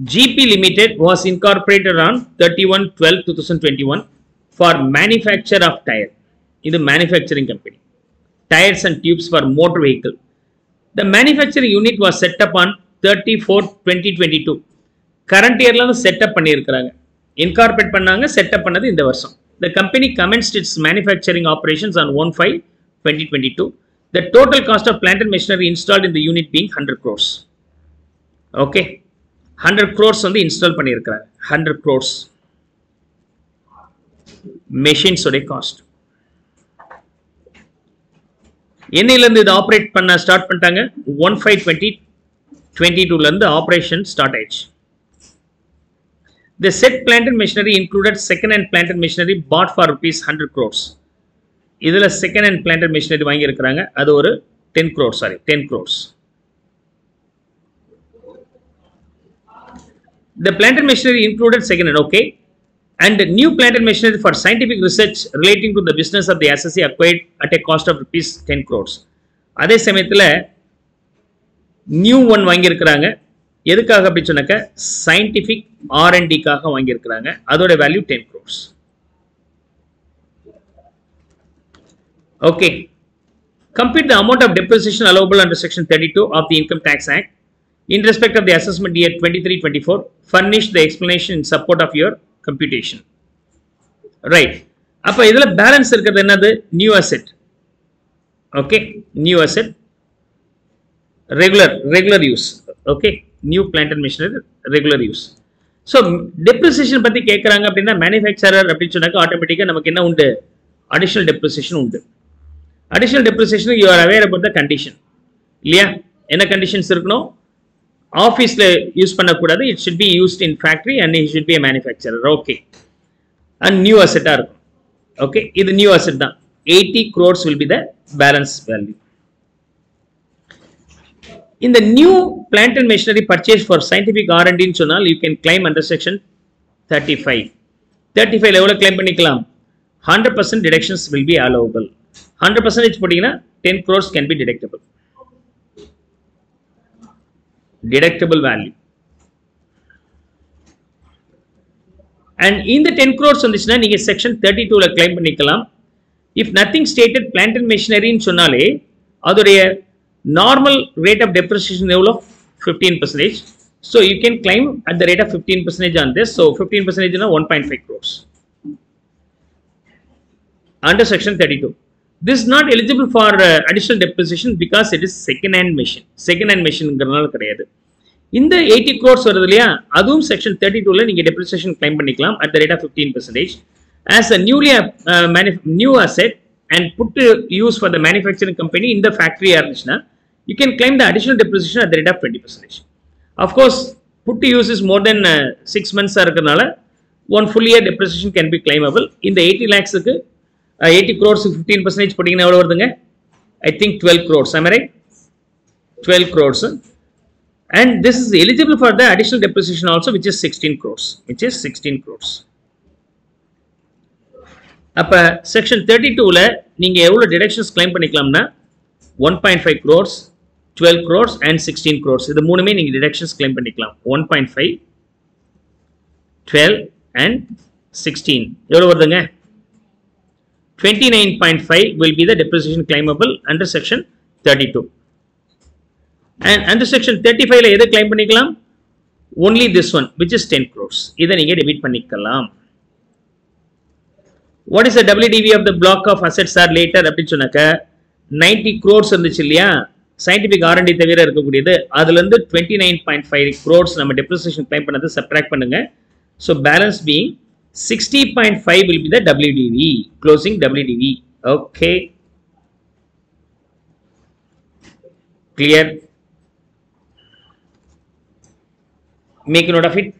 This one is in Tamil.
GP Limited was incorporated on 31 12 2021 for manufacture of tire. இது manufacturing company. Tires and tubes for motor vehicle. The manufacturing unit was set up on 34 2022. Current இயர்ல தான் செட்டப் பண்ணியிருக்கிறாங்க இன்கார்பரேட் பண்ணாங்க செட்டப் பண்ணது இந்த வருஷம் the company commenced its manufacturing operations on one five twenty twenty two the total cost of plant and machinery installed இந்த unit being hundred crores okay hundred crores வந்து இன்ஸ்டால் பண்ணியிருக்கிறார். ஹண்ட்ரட் க்ரோர்ஸ் மெஷின்ஸோடைய காஸ்ட் என்னையிலேருந்து இது ஆப்ரேட் பண்ண ஸ்டார்ட் பண்ணிட்டாங்க? ஒன் ஃபைவ் டுவெண்ட்டி டுவெண்ட்டி டூலேருந்து ஆப்ரேஷன் ஸ்டார்ட் ஆயிடுச்சு. The set plant machinery included second second hand machinery bought for bought hundred rupees 100 இதில் second hand plant and machinery வாங்கியிருக்கிறாங்க. அது ஒரு ten crores sorry ten crores The planted machinery included second and okay. And new planted machinery for scientific research relating to the business of the SSC acquired at a cost of rupees 10 crores. அதே சமயத்தில் நியூ ஒன் வாங்கியிருக்கிறாங்க எதுக்காக அப்படி சொன்னாக்க சயின்டிஃபிக் ஆர்என்டிக்காக வாங்கியிருக்கிறாங்க அதோட value ten crores okay complete the amount of of depreciation allowable under section 32 of the income tax act in respect of the assessment year 23-24 furnish the explanation in support of your computation. Right. அப்ப இதுல பேலன்ஸ் இருக்கிறது என்னது? New asset okay new asset regular regular use okay new plant and machinery regular use so depreciation பற்றி கேட்குறாங்க அப்படின்னா மேனுஃபேக்சரர் அப்படின்னு சொன்னாக்க ஆட்டோமேட்டிக்காக நமக்கு என்ன உண்டு? அடிஷ்னல் டெப்ரிசியேஷன் உண்டு. Additional depreciation you are aware about the condition இல்லையா? என்ன கண்டிஷன்ஸ் இருக்கணும்? ஆஃபீஸில் யூஸ் பண்ணக்கூடாது. It should be used in factory and it should be manufacturer okay and new அசெட்டாக இருக்கும். ஓகே இது நியூ அசெட் தான். Eighty crores will be the balance value இந்த new plant and machinery purchase for scientific ஆர்என்டின்னு சொன்னால் you can claim under section thirty five thirty ஃபைவ்ல எவ்வளோ கிளைம் பண்ணிக்கலாம்? Hundred percent deductions will be allowable hundred percentage போட்டிங்கன்னா ten crores can be detectable deductible value and இந்த டென் க்ரோர்ஸ் வந்துச்சுன்னா நீங்கள் செக்ஷன் தேர்ட்டி டூவில் கிளைம் பண்ணிக்கலாம் if nothing stated plant and மிஷினரின்னு சொன்னாலே அதோடைய normal rate of depreciation level of 15 percentage. So you can claim at the rate of 15 percentage on this. So 15 percentage is 1.5 crores under section 32. This is not eligible for uh, additional depreciation because it is second hand machine. Second hand machine கிடையாது இந்த எயிட்டி க்ரோர்ஸ் வருது இல்லையா அதுவும் செக்ஷன் தேர்ட்டி டூவில் நீங்கள் டெப்ரிசியேஷன் கிளைம் பண்ணிக்கலாம் at the rate of fifteen percentage as a newly new asset and put use for the manufacturing company இந்த ஃபேக்ட்ரியாக இருந்துச்சுன்னா you can claim the additional depreciation at the rate of 20 percentage. Of course, put to use is more than uh, six months இருக்கிறதுனால one full year depreciation can be claimable. இந்த 80 lakhsக்கு எயிட்டி க்ரோர்ஸ் ஃபிஃப்டீன் பர்சன்டேஜ் போட்டிங்கன்னா எவ்வளோ வருதுங்க? I think 12 crores, am twelve right? 12 crores. And this for the additional the additional depreciation also which is 16 crores, which is 16 section thirty டூவில் நீங்கள் எவ்வளோ டிடக்ஷன்ஸ் கிளைம் பண்ணிக்கலாம்னா one point five crores twelve crores and sixteen crores இது மூணுமே நீங்கள் டிடக்ஷன்ஸ் கிளைம் பண்ணிக்கலாம். One point five twelve and sixteen எவ்வளோ வருதுங்க? Twenty nine point five will be the depreciation claimable under section thirty two and under section thirty ஃபைவ்ல எதை கிளைம் பண்ணிக்கலாம்? Only this one which is ten crores இதை நீங்கள் டெபிட் பண்ணிக்கலாம். What is the WDV of the block of assets or later அப்படி சொன்னாக்க நைன்டி க்ரோர்ஸ் இருந்துச்சு இல்லையா? சயின்டிஃபிக் தவிர இருக்குக்குடியது. அதுலேருந்து twenty nine point five crores நம்ம depreciation claim பண்ணது subtract பண்ணுங்க. So balance being sixty 60.5 will be the WDV, closing WDV. Okay. Clear? Make note of it.